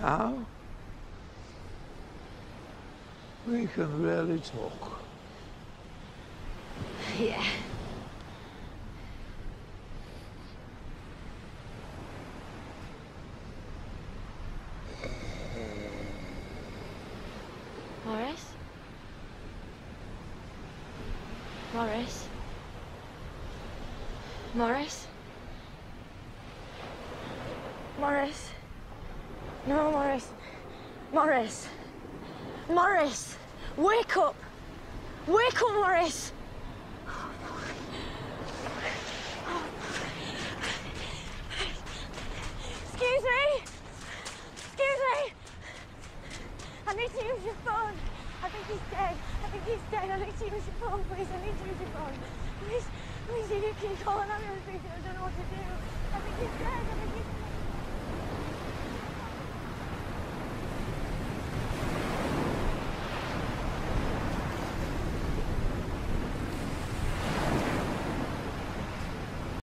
Now, we can really talk. Yeah. Maurice? Maurice? Maurice? Maurice? No, Maurice. Maurice. Maurice! Wake up! Wake up, Maurice! Excuse me! Excuse me! I need to use your phone. I think he's dead. I think he's dead. I need to use your phone, please. I need to use your phone. Please, please, if you can call an ambulance, please. I don't know what to do. I think he's dead.